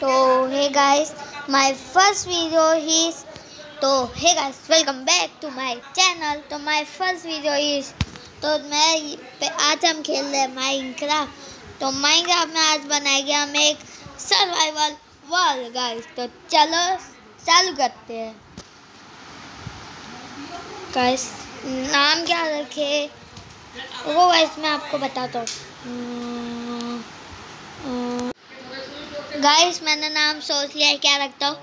तो hey guys my first video is तो hey guys welcome back to my channel तो my first video is तो मैं आज हम खेल रहे हैं माइनक्राफ्ट तो माइनक्राफ्ट में आज बनाया गया हम एक सर्वाइवल वर्ल्ड गाइस तो चलो, चालू करते हैं। गाइस नाम क्या रखे? वो गाइस मैं आपको बताता हूँ। गाइस मैंने नाम सोच लिया है, क्या रखता हूँ?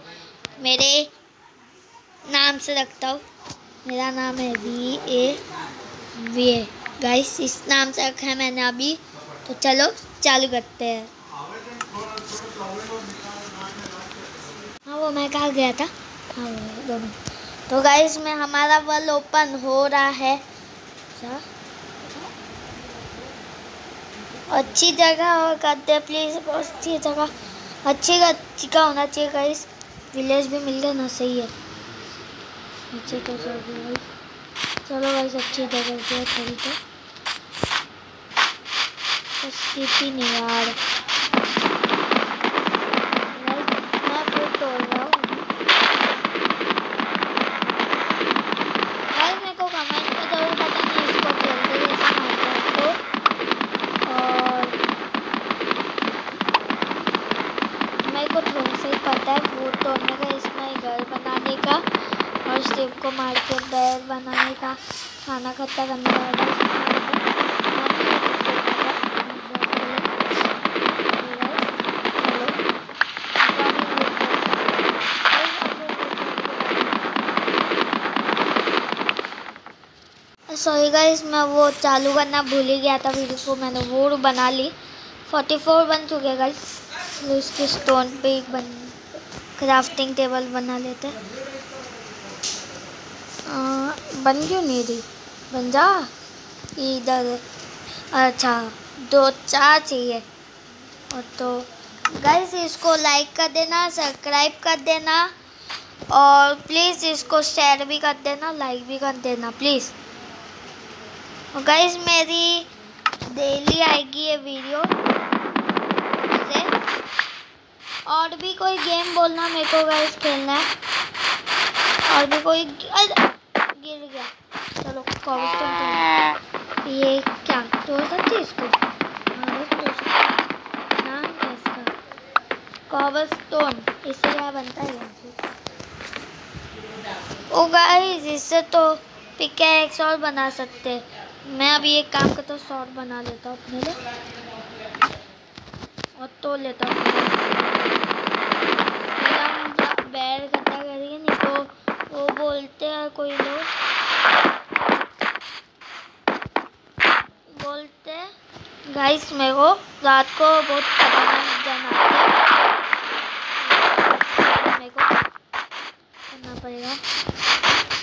मेरे नाम से रखता हूँ। मेरा नाम है V A V A. Guys इस नाम से रखा है मैंने अभी। तो चलो, चालू करते हैं। हाँ वो मैं कहा गया था? हाँ वो तो गाइस में, हमारा वर्ल्ड ओपन हो रहा है। अच्छा। अच्छी जगह और करते प्लीज़ अच्छी जगह। अच्छी का अच्छी का होना चाहिए गाइस विलेज भी मिल गया ना, सही है. अच्छे का चल चलो गाइस अच्छी जगह थोड़ी तो. नहीं यार मैं फिर तोड़ रहा हूँ गाइस मेरे को कमेंट में ज़रूर बताना इसको खेलते जैसे माइनक्राफ्ट को और मेरे को थोड़ा सा ही पता है, वो तोड़ने का इसमें घर बनाने का और शिव को मार के बैर बनाने का खाना खत्ता करने का सॉरी गाइस मैं वो चालू करना भूल ही गया था वीडियो को मैंने वो बना ली। फोर्टी फोर बन चुके गाइस तो इसके स्टोन पे एक बन क्राफ्टिंग टेबल बना लेते हैं। बन क्यों नहीं रही बन जा। इधर। अच्छा दो चार चाहिए। और तो गाइस इसको लाइक कर देना सब्सक्राइब कर देना। और प्लीज़ इसको शेयर भी कर देना लाइक भी कर देना प्लीज़ और गाइस मेरी डेली आएगी ये वीडियो और भी कोई गेम बोलना मेरे को गाइस खेलना है। और भी कोई गिर गया। चलो कॉबस्टोन ये क्या तोड़ सकते इसको। नाम क्या इससे क्या बनता है ओ गाइस इससे तो पिकैक्स और बना सकते मैं अभी एक काम करता हूँ शॉर्ट बना लेता हूँ अपने लिए। और तो लेता हूँ। बैर इकट्ठा करेंगे नहीं तो वो बोलते हैं कोई लोग। बोलते गाइस मेरे को रात को बहुत खतरनाक जन। मेरे को करना पड़ेगा।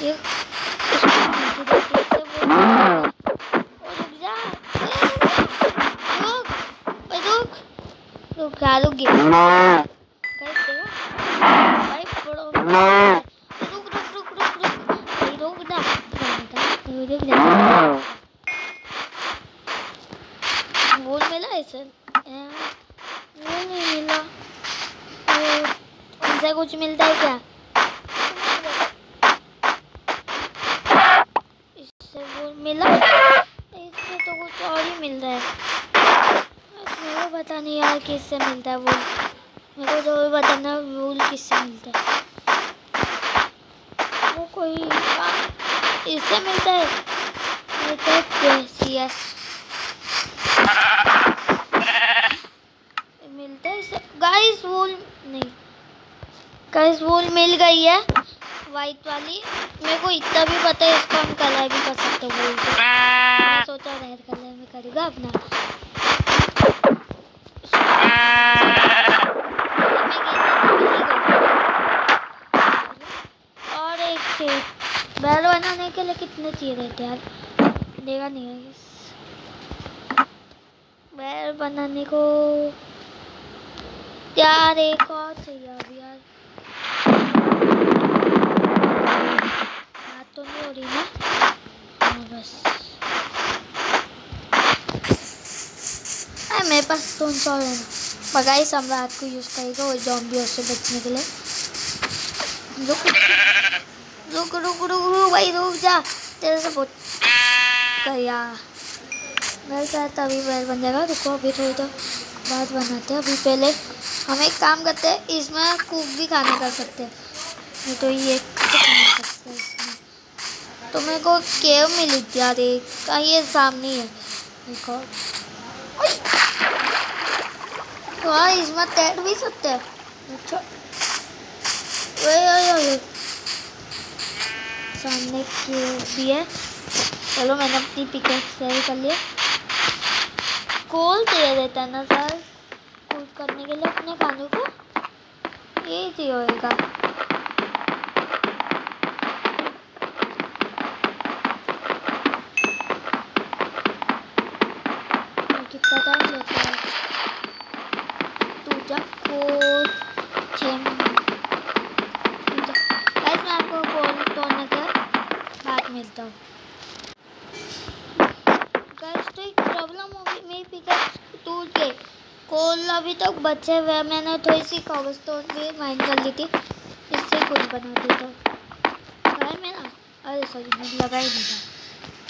ये रुका पड़ो रुक रुक रुक रुक मिला वो नहीं मिला। उनसे कुछ मिलता है क्या इससे वो मिला इससे तो कुछ और ही मिल रहा है मेरे नहीं किससे मिलता है वो। मेरे को ज़रूर बताना वूल किससे मिलता है? वो कोई इससे मिलता है? मिलता है मिलता है गाइस वूल नहीं। गाइस वूल मिल गई है। वाइट वाली। मेरे को इतना भी पता है, इसको हम कलर भी कर सकते हैं सोचा रेड कलर में करेगा अपना। और बैल बनाने के लिए कितने चाहिए रहते यार देगा नहीं है बैल बनाने को यार एक और चाहिए अभी यार। बात तो नहीं हो रही ना? हाँ बस। मेरे पास तो सौ है। बगाई सम्राट को यूज़ करेगा वो जॉम्बियों से बचने के लिए। रुक रुक रुक रुक रुक, भाई, रुक जा। तेरे से बहुत गया। मेरे साथ अभी बैल बन जाएगा। रुको, अभी थोड़ी तो बाद बनाते हैं। अभी पहले हम एक काम करते हैं, इसमें कुक भी खाना कर सकते हैं। तो ये खा सकते तो मेरे को केव मिली थी यार एक। ये सामने है देखो। तो हाँ इसमें तैर भी सकते हैं। अच्छा। ओए। सामने भी है। चलो, मैंने अपनी पिकअप सही कर लिया कोल दे देता है ना सर कोल करने के लिए अपने खाने को? ये चाहिए होएगा। मिलता हूँ। गैस तो एक प्रॉब्लम हो गई मेरी पिकअप टूट गई कोल अभी तक तो बचे हुए मैंने थोड़ी सी कागज़ तोड़ भी माइंड कर ली थी। इससे कुछ बना दिया था मेरा अरे सॉरी मुझे लगा ही नहीं था।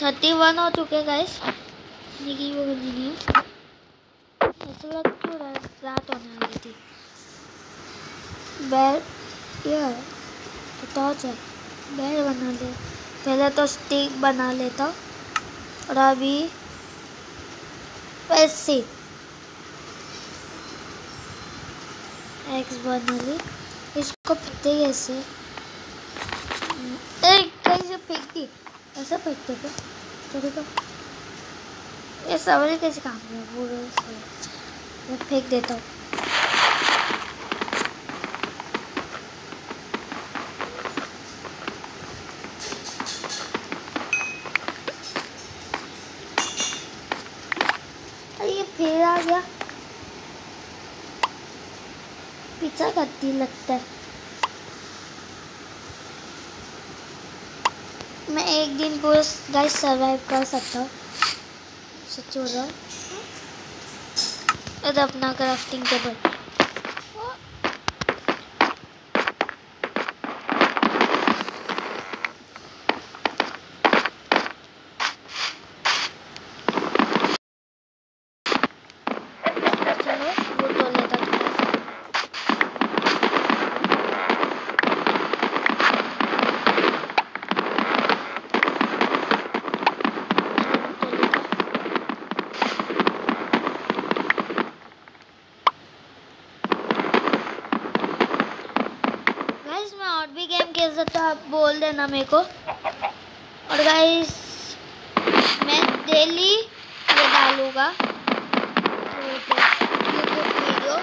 थर्टी वन हो चुके गैस निकी वो नहीं है। ऐसा लग क्यों रहा है? रात होने वाली थी। बैल ये तो टॉर्च है, बैल बना ले पहले तो स्टिक बना लेता और अभी पैसे एग्स बना ली। इसको फेंकते ही ऐसे ए कहीं से फेंक दी ऐसा फेंकते क्या? तो देखो। ये सवाल कैसे काम है? पूरा फेंक देता हूँ अरे ये फिर आ गया करती लगता है। मैं एक दिन पूरा गाइस सर्वाइव कर सकता हूँ। सच हो रहा है। अपना क्राफ्टिंग टेबल चलो वो तो लेता थोड़ा सा तो लेता गाइस मैं और भी गेम खेल सकता हूँ आप बोल देना मेरे को। और गाइस मैं डेली ये डालूँगा। यूट्यूब वीडियो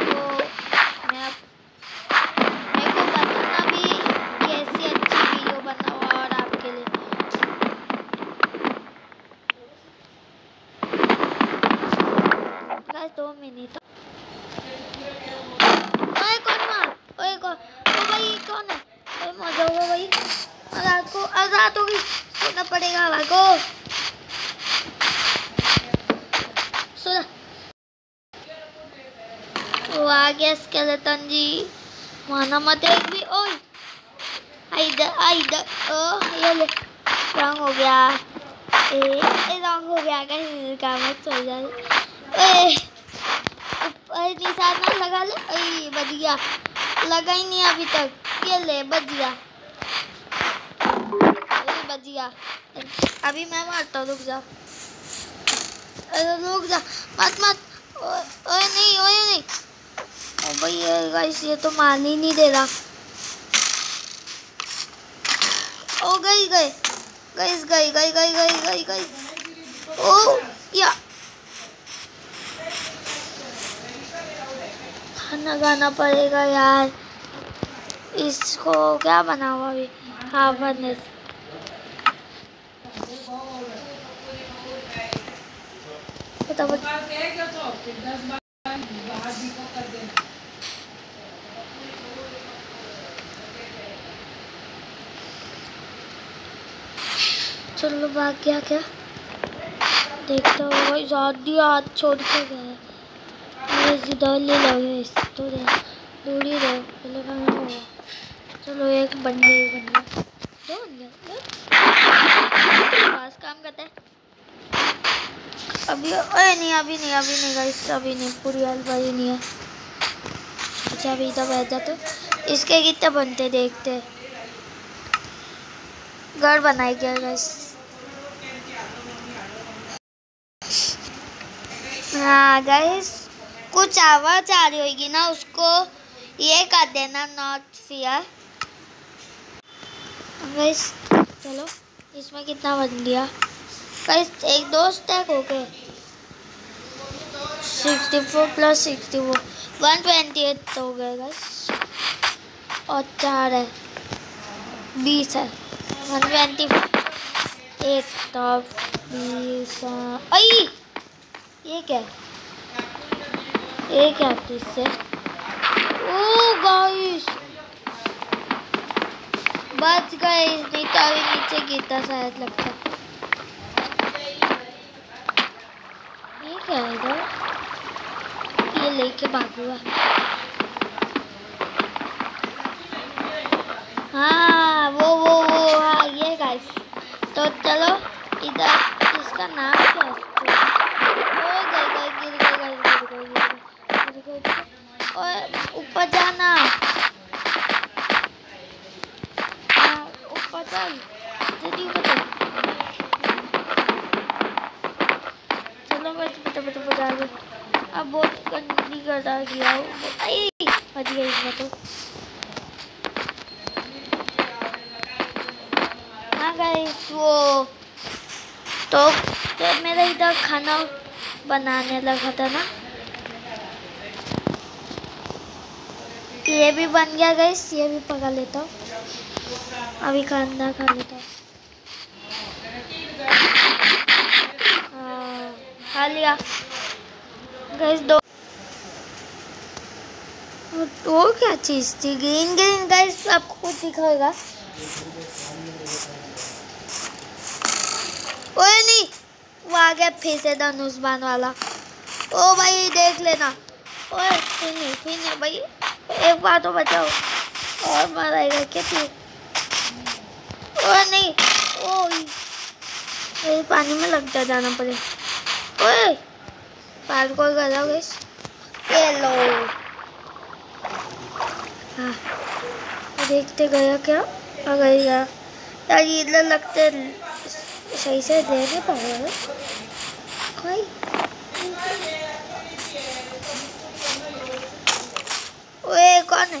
तो मैं मेरे को बताना भी कैसी अच्छी वीडियो बनाऊँ और आपके लिए। दो मिनट ओए कौन मार ओए कौन ओ भाई ये कौन है ओए मर जाओगे भाई रात को आज रात होगी सोना पड़ेगा भाई को सोना वो आ गया स्केलेटन जी माना मत एक भी आई इधर इधर ओ ये ले रंग हो गया ए ए रंग हो गया कहीं काम मत सो जाए ए ऊपर निशान ना लगा ले ए बच गया लगा ही नहीं अभी तक ये ले बच गया बच गया अभी मैं मारता हूँ रुक जा अरे रुक जा मत मत ओए नहीं ओए नहीं और गाइस ये तो मान ही नहीं दे रहा। ओ, गई गए गई गई गई गई गई गई गई। ओ, या। खाना खाना पड़ेगा यार। इसको क्या बनाऊँ अभी? हाँ बने फटाफट। चलो भाग गया क्या? देखता हूँ भाई ज़्यादा हाथ छोड़ के गए ले लो, ये तो दूर ही रहो, पहले कहाँ चलो एक गया एक बन गया दो बन गया पास काम करता है। अभी अरे नहीं, अभी नहीं अभी नहीं गाइस अभी नहीं। पूरी हलवाई नहीं है। अच्छा अभी इधर बैठ जाते इसके कितने बनते देखते घर बनाए क्या गाइस हाँ गाइस कुछ आवाज़ आ रही होगी ना, उसको ये कर देना नॉट फियर गाइस चलो, इसमें कितना बन गया गाइस एक दो स्टैक हो गए। Sixty four plus sixty four one twenty eight हो गए गाइस और चार है, बीस है वन ट्वेंटी एट तो बीस आई ये क्या? ये क्या इससे ओ गाइस बच गए नहीं तो अभी नीचे गिरता शायद लगता। ये क्या है इधर? ये लेके भागूँगा हाँ वो वो वो हाँ ये गाइस तो चलो इधर इसका नाम क्या है ऊपर जाना। ऊपर चल। जल्दी ऊपर चल। चलो मैं बेटा बेटा बता दो अब बहुत गंदी कर गया बच गई इसमें तो। हाँ गाइस वो तो जब मेरा इधर खाना बनाने लगा था ना। ये भी बन गया गैस ये भी पका लेता हूँ। अभी खाना खा लेता हूँ। हाँ, खा लिया। गैस दो तो क्या चीज़ थी? ग्रीन ग्रीन गैस आपको कुछ दिखाएगा। ओए नहीं वो आ गया फिर से धनुष्बान वाला। ओ भाई देख लेना। ओए फिर नहीं फिर नहीं भाई। एक बार तो बचाओ और मारेगा तू ओए नहीं ओ पानी में लगता जाना पड़े। ओए पार को गया गैस ये हाँ। देखते गया क्या? आ गया। यार ये इधर लगते सही से दे नहीं पा रहा है कोई ओए कौन है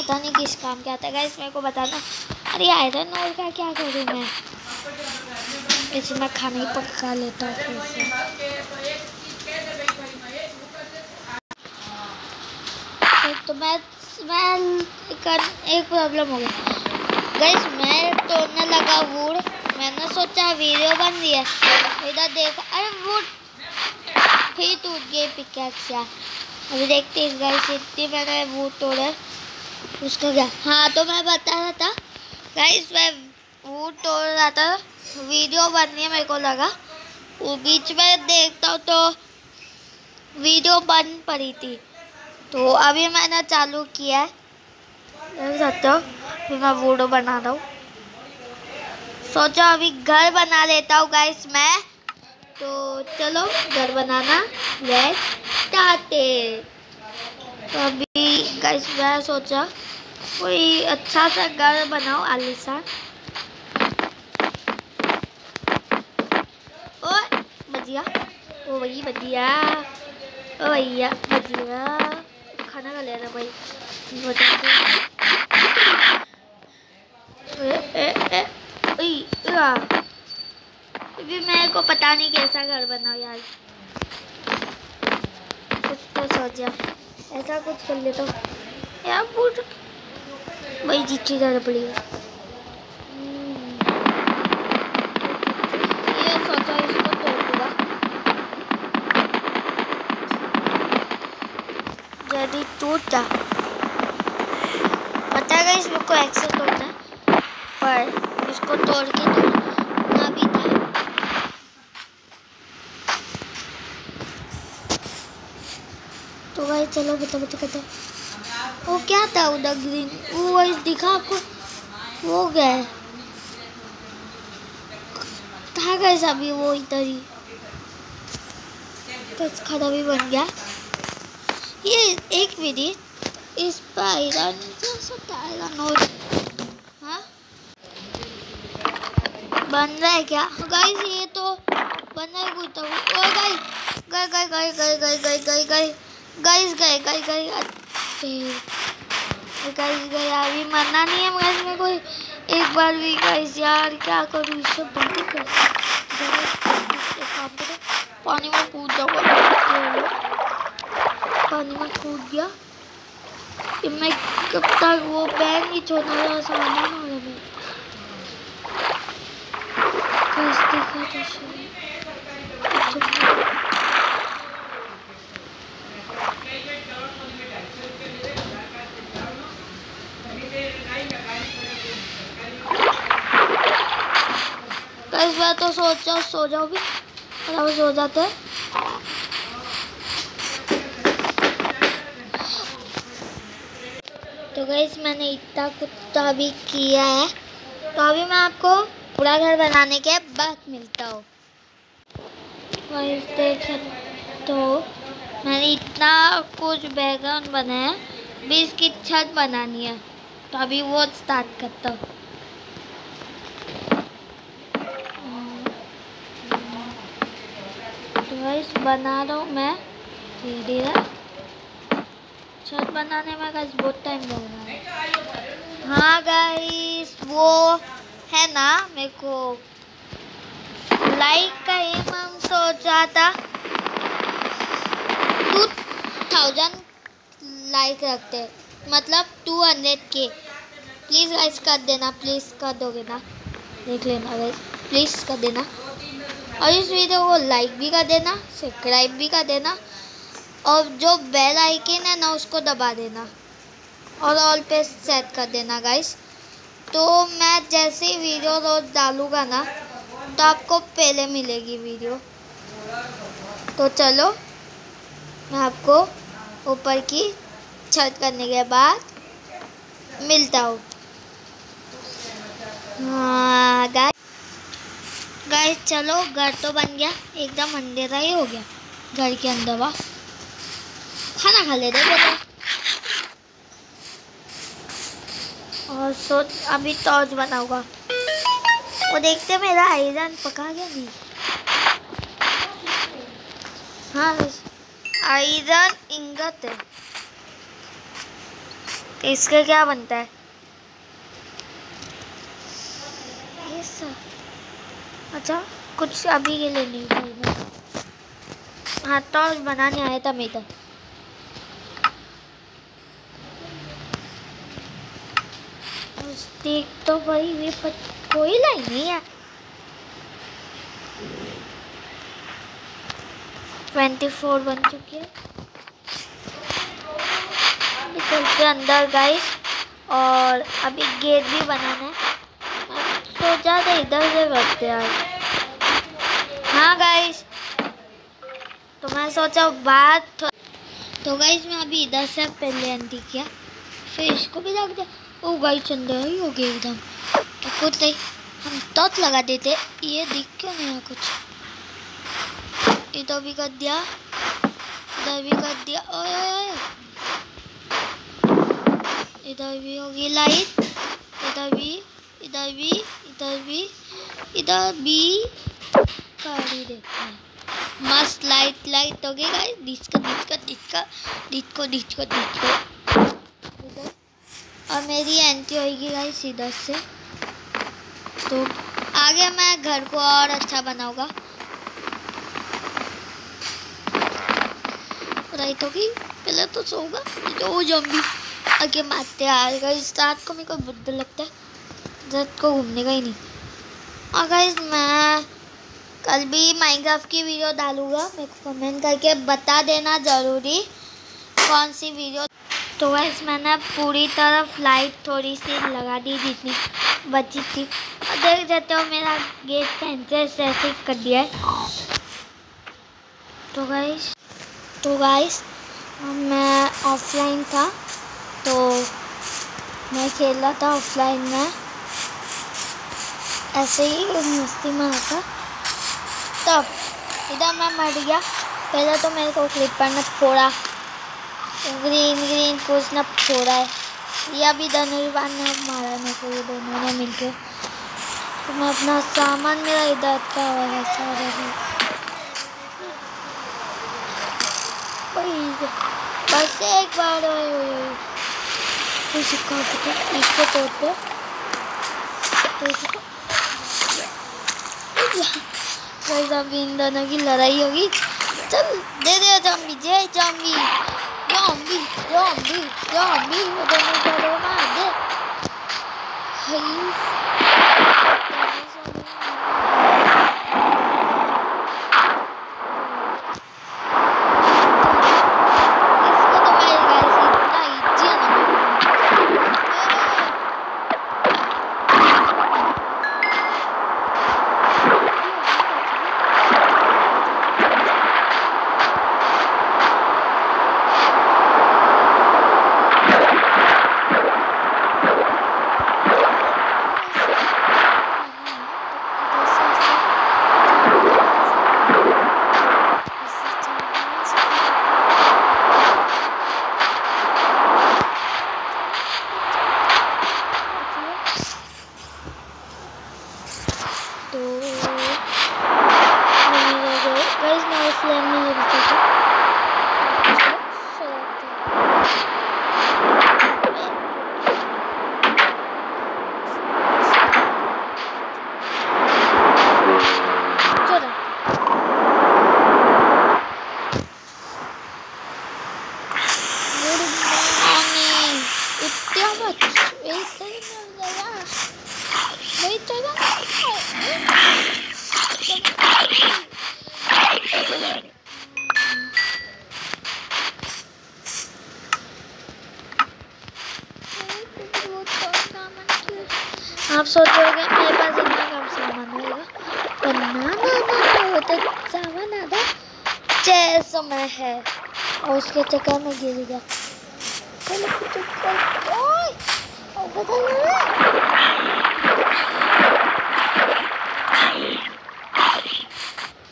पता नहीं किस काम क्या आता है। मेरे को बताना। अरे आयरन और क्या क्या करूँ मैं? इसे मैं खाना ही पका लेता हूँ फिर से। तो मैं मैं कर, एक प्रॉब्लम हो गई गैस मैं तोड़ने लगा वुड मैंने सोचा वीडियो बन है। इधर देखा। अरे वुड फिर टूट गई पिकैक्स अभी देखते इस गाइस इतनी मैंने वो तोड़ा। उसका क्या? हाँ तो मैं बता रहा था। गाइस मैं वो तोड़ रहा था। वीडियो बननी है मेरे को लगा। वो बीच में देखता हूँ तो वीडियो बन पड़ी थी। तो अभी मैंने चालू किया है। सकते हो फिर मैं वीडियो बना रहा हूँ। सोचा, अभी घर बना लेता हूँ गाइस मैं। तो चलो, घर बनाना। लेट्स स्टार्टेड तो अभी गाइस मैं सोचा, कोई अच्छा सा घर बनाओ, आलिशान। ओ ओ बजिया ओ, भैया खाना खा लेना, भाई। अभी मेरे को पता नहीं कैसा घर बनाओ यार। कुछ तो सोचा। ऐसा कुछ कर लेता हूँ। यार बूट भाई जीती ज़्यादा पड़ी है तोड़ यदि टूटा। पता है इसमें को एक्सेस होता है, पर इसको तोड़ के तोड़ना तो भाई चलो बता बता कहते वो क्या था उधर ग्रीन वो वही दिखा आपको। वो गए था गए अभी वो इधर ही? तो खाना भी बन गया। ये एक विधि इस पर आयरन आयरन हो हाँ? बन रहा है क्या? गाइस, ये तो बन रहा है कुछ गए गए गए गए गए गए गए गाइस गए गए गए गाइस गए अभी मरना नहीं है गाइस में कोई एक बार भी गाइस यार, क्या करूँ? इससे बंद कर पानी में कूद जाऊँगा। पानी में कूद गया। मैं कब तक वो बैग नहीं छोड़ना रहा सामान वाला में गाइस देखा तो इस बार तो सोचा सो जाओ भी। और सो जाते हैं। तो गैस मैंने इतना कुछ तो अभी किया है। तो अभी मैं आपको पूरा घर बनाने के बाद मिलता हूँ। देख हो, मैंने इतना कुछ बैकग्राउंड बनाया भी इसकी छत बनानी है। तो अभी वो स्टार्ट करता हूँ। गाइस बना रहा हूँ मैं। धीरे धीरे छत बनाने में गाइस बहुत टाइम लग रहा है। हाँ गाइस वो है ना, मेरे को लाइक का एम हम सोचा था। टू थाउज़ेंड लाइक रखते मतलब टू हंड्रेड के। प्लीज़ गाइस कर देना प्लीज़ कर दोगे ना। देख लेना गाइस प्लीज़ कर देना। और इस वीडियो को लाइक भी कर देना सब्सक्राइब भी कर देना, और जो बेल आइकन है ना, उसको दबा देना। और ऑल पे सेट कर देना गाइस तो मैं जैसे ही वीडियो रोज डालूँगा ना तो आपको पहले मिलेगी वीडियो। तो चलो, मैं आपको ऊपर की छत करने के बाद मिलता हूँ। हाँ गाइस गाइस चलो, घर तो बन गया। एकदम अंधेरा ही हो गया। घर के अंदर, वाह। खाना खा लेते बोलो। और सोच, अभी टॉर्च बनाऊँगा। वो देखते मेरा आयरन पका गया नहीं। हाँ आयरन इंगत है। इसका क्या बनता है? ये सब। अच्छा कुछ अभी के लिए नहीं चाहिए हाँ तो बनाने आया था मैं मेरा देख तो भाई, ये कोई लाइन नहीं है। ट्वेंटी फोर बन चुकी है। चलते अंदर गाइस और अभी गेट भी बनाना है। तो ज़्यादा इधर उधर करते यार हाँ गाइस तो मैं सोचा बात तो, तो गाइस मैं अभी इधर से पहले अंती किया फिर इसको भी रख दिया ओ गाइस अंदर ही हो गया एकदम। तो कुछ नहीं हम टॉर्च लगा देते। ये दिख क्यों नहीं है कुछ। इधर भी कर दिया। इधर भी कर दिया। ओए ओए इधर भी होगी लाइट इधर भी इधर भी इधर भी इधर भी कर ही देते हैं। मस्त लाइट लाइट हो गई guys disco disco disco disco disco disco और मेरी एंट्री होगी गाइस इधर से। तो आगे मैं घर को और अच्छा बनाऊँगा। राइट होगी? पहले तो सोगा तो जम्बी आगे मारते आएगा इस रात को मेरे को बुद्ध लगता है। रात को घूमने का ही नहीं। और गाइस मैं कल भी माइनक्राफ्ट की वीडियो डालूँगा। मेरे को कमेंट करके बता देना ज़रूरी कौन सी वीडियो तो गाइस मैंने पूरी तरफ़ लाइट थोड़ी सी लगा दी जितनी बची थी। और देख जाते हो मेरा गेट का इंटरेस्ट ऐसे कर दिया है। तो गाइस तो गाइस मैं ऑफलाइन था। तो मैं खेल रहा था ऑफलाइन में। ऐसे ही मस्ती में आता तब इधर मैं मर गया। पहले तो मेरे को क्लिपर ने फोड़ा ग्रीन ग्रीन कुछ न फोड़ा है। या भी धनुर्बान ने मारा मेरे को ये दोनों ने मिलकर तो मैं अपना सामान, मेरा इधर का हुआ सारा भी। बस एक बार इसको तोड़ते तो गाइस अभी इन दोनों की लड़ाई होगी। चल, दे दे जॉम्बी जय जॉम्बी जॉम्बी जॉम्बी जॉम्बी दोनों को मार दे। आप सोच रहे मेरे पास इतना कम सामान होगा पर ना ना ना ना वो तो सामान आधा छः सौ में है। और उसके चक्कर में गिर गया।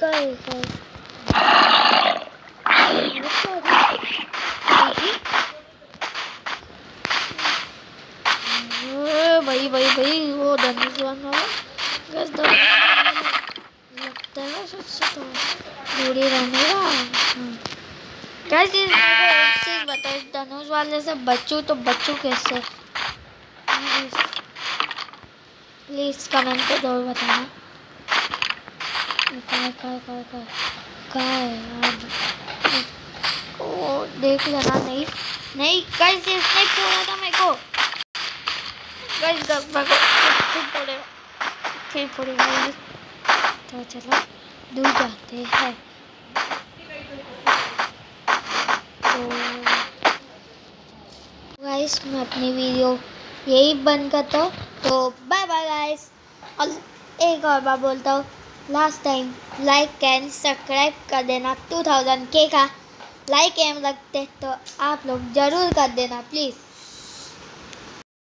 कई कई भाई भाई भाई वो धनुष वाला गैस लगता है सबसे तो दूरी रहने का गैस एक चीज़ बताओ धनुष वाले से बच्चों तो बच्चों कैसे प्लीज़ कमेंट पे ज़रूर बताना काय काय काय काय काय ओ देख लेना नहीं नहीं कैसे इसने पूरा था मेरे को फिर पड़ेगा फिर पड़ेगा तो चलो दूर जाते हैं तो गाइस मैं अपनी वीडियो यही बंद करता हूँ। तो बाय बाय गाइस और एक और बार बोलता हूँ। Last time like and subscribe कर देना 2000 के का। लाइक एम लगते तो आप लोग ज़रूर कर देना प्लीज़